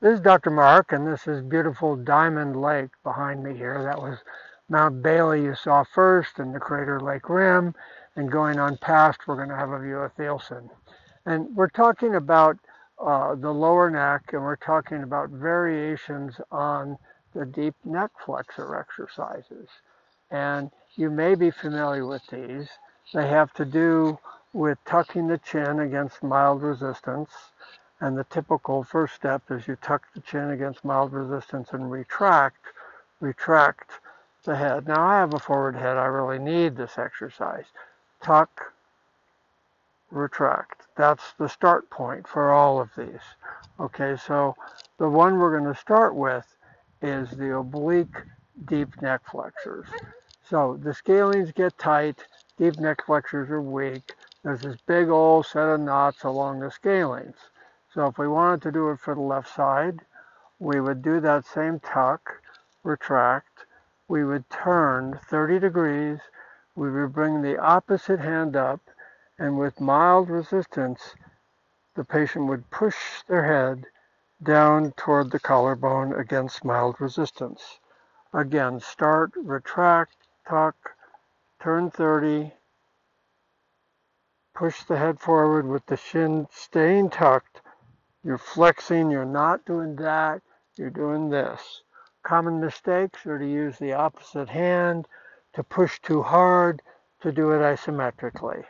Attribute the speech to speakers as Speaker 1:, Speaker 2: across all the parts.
Speaker 1: This is Dr. Marc, and this is beautiful Diamond Lake behind me here. That was Mount Bailey you saw first, and the Crater Lake Rim. And going on past, we're going to have a view of Thielsen. And we're talking about uh, the lower neck, and we're talking about variations on the deep neck flexor exercises. And you may be familiar with these. They have to do with tucking the chin against mild resistance and the typical first step is you tuck the chin against mild resistance and retract, retract the head. Now I have a forward head. I really need this exercise. Tuck, retract. That's the start point for all of these. Okay, so the one we're going to start with is the oblique deep neck flexors. So the scalenes get tight, deep neck flexors are weak. There's this big old set of knots along the scalenes. So if we wanted to do it for the left side, we would do that same tuck, retract, we would turn 30 degrees, we would bring the opposite hand up, and with mild resistance, the patient would push their head down toward the collarbone against mild resistance. Again, start, retract, tuck, turn 30, push the head forward with the shin staying tucked, you're flexing, you're not doing that, you're doing this. Common mistakes are to use the opposite hand, to push too hard, to do it isometrically.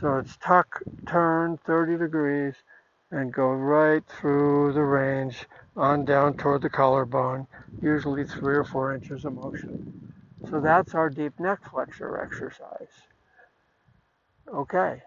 Speaker 1: So it's tuck, turn 30 degrees, and go right through the range on down toward the collarbone, usually three or four inches of motion. So that's our deep neck flexor exercise. Okay.